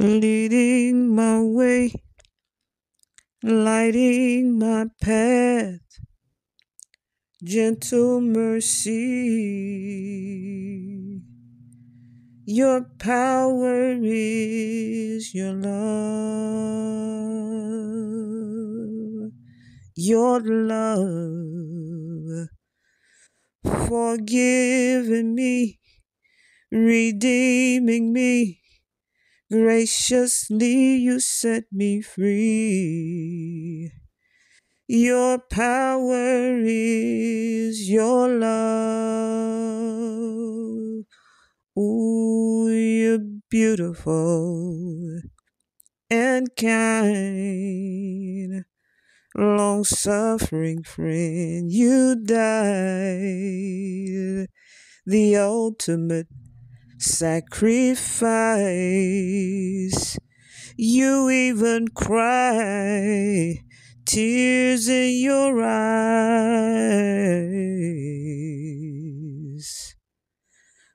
leading my way, lighting my path, gentle mercy. Your power is your love, your love, forgiving me, redeeming me Graciously you set me free. Your power is your love. Ooh, you're beautiful and kind. Long suffering friend, you died. The ultimate sacrifice. You even cry, tears in your eyes.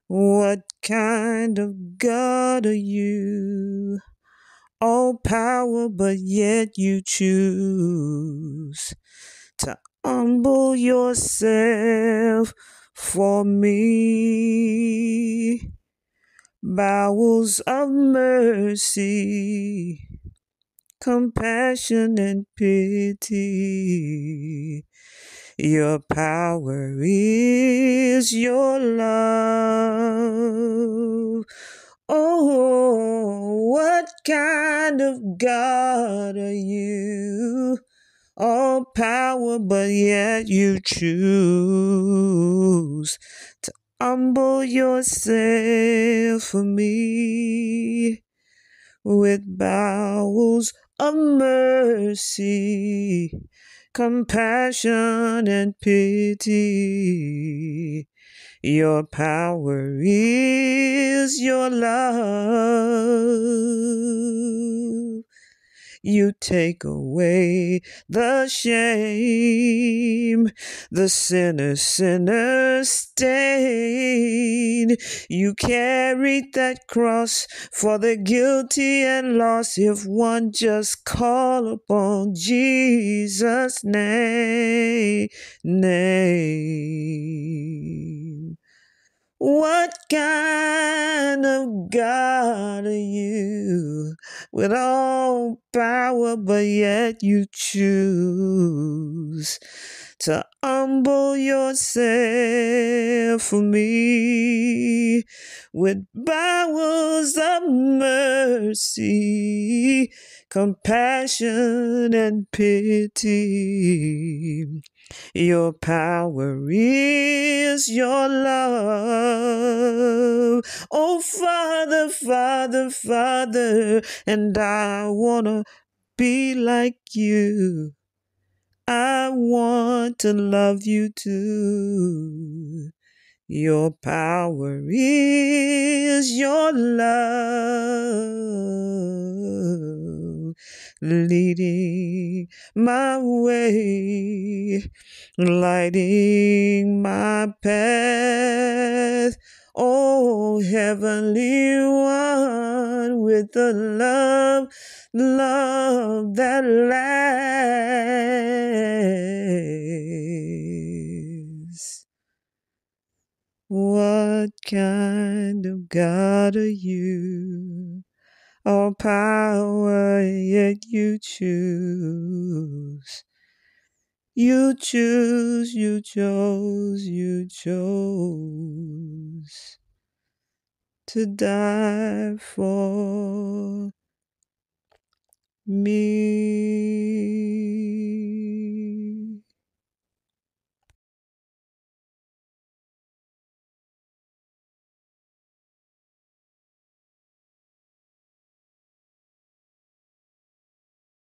What kind of God are you? All power, but yet you choose to humble yourself for me bowels of mercy, compassion and pity. Your power is your love. Oh, what kind of God are you? All power, but yet you choose to Humble yourself for me with bowels of mercy, compassion, and pity. Your power is your love. You take away the shame, the sinner, sinner stain. You carried that cross for the guilty and lost. If one just call upon Jesus' name, name. What kind of God are you? With all power, but yet you choose to humble yourself for me with bowels of mercy, compassion, and pity. Your power is your love. Oh, Father, Father, Father, and I want to be like you. I want to love you too. Your power is your love, leading my way, lighting my path. Oh, heavenly one, with the love, love that lasts. What kind of God are you? All power, yet you choose. You choose, you chose, you chose to die for me.